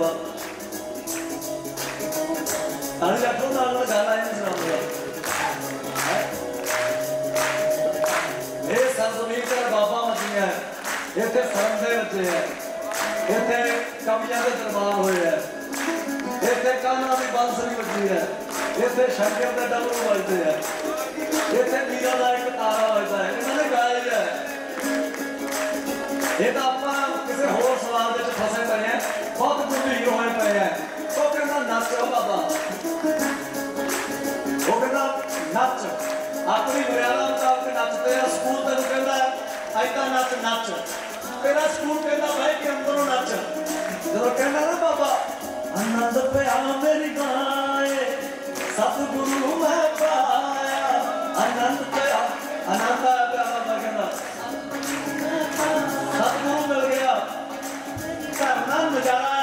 ਬਾਬਾ ਅਰੇ ਲੱਖੋਂ ਨਾਲ ਨਾਲ ਗਾਣਾ ਹੀ? ਨਹੀਂ ਇਹ ਸੰਜ਼ਮੀਰ ਤੇ ਬਾਬਾ ਮਸੀਹ ਹੈ। ਇੱਥੇ ਸਰਮ ਦੇ ਬੱਚੇ ਹੈ। ਇੱਥੇ ਕਮੀਆਂ ਦੇ ਦਰਬਾਰ ਹੋਏ ਹੈ। ਇੱਥੇ ਕਾਨਾ ਦੀ ਬਾਂਸਰੀ ਵੱਜਦੀ ਹੈ। ਇੱਥੇ ਸ਼ੰਕਰ ਦੇ ਡਮਰੂ ਵੱਜਦੇ ਹੈ। ਇੱਥੇ ਮੀਰਾ ਦਾ ਇੱਕ ਤਾਰਾ ਵੱਜਦਾ ਹੈ। ਇਹਨਾਂ ਨੇ ਗਾਇਆ ਹੈ। ਇਹ ਤਾਂ ਆਪਾਂ ਕਿਸੇ ਹੋਰ ਸਵਾਲ ਵਿੱਚ ਫਸੇ ਪਏ ਕਹਿੰਦਾ ਬਾਬਾ ਉਹ ਕਹਿੰਦਾ ਨੱਚ। ਆਪਣੀ ਮਰਿਆਦਾ ਮੁਤਾਬਕ ਨੱਚਦੇ ਆ ਸਕੂਲ ਤੈਨੂੰ ਕਹਿੰਦਾ ਐਦਾਂ ਨੱਚ ਨੱਚ। ਤੇਰਾ ਸਕੂਲ ਕਹਿੰਦਾ ਭਾਈ ਕਿ ਅੰਦਰੋਂ ਨੱਚ। ਜਦੋਂ ਕਹਿੰਦਾ ਨਾ ਬਾਬਾ, ਆਨੰਦ ਪਿਆ ਮੇਰੀ ਗਾਏ ਸਤਿਗੁਰੂ ਮੈਂ ਪਾਇਆ। ਆਨੰਦ ਪਿਆ, ਆਨੰਦ ਆਇਆ ਪਿਆ ਬਾਬਾ ਕਹਿੰਦਾ। ਸਤਿਗੁਰੂ ਮਿਲ ਗਿਆ। ਘਰ ਨਾਲ ਨਜ਼ਾਰਾ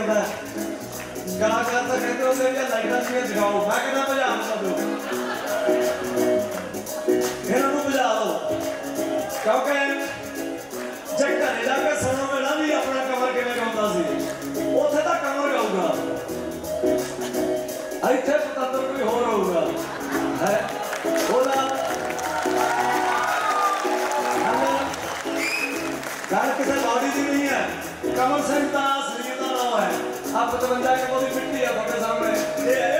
ਕਰਦਾ। ਗਾ ਗਾ ਤਾਂ ਕਹਿੰਦੇ ਹੁੰਦੇ ਕਿ ਲਾਈਟਾਂ ਸੀ ਜਗਾਓ ਮੈਂ ਕਹਿੰਦਾ ਭਜਾ ਨਾ ਇਹਨਾਂ ਨੂੰ ਬੁਝਾ ਲਓ ਕਿਉਂਕਿ ਜੇ ਘਰੇ ਜਾ ਕੇ ਸੁਣੋ ਮੇਰਾ ਵੀ ਆਪਣਾ ਕਮਰ ਕਿਵੇਂ ਗਾਉਂਦਾ ਸੀ। ਉੱਥੇ ਤਾਂ ਕਮਰ ਗਾਊਗਾ। ਇੱਥੇ ਪਤੰਦਰ ਕੋਈ ਹੋਰ ਹੋਊਗਾ 755 ਕਿਲੋ ਦੀ ਮਿੱਟੀ ਆ ਤੁਹਾਡੇ ਸਾਹਮਣੇ। ਇਹ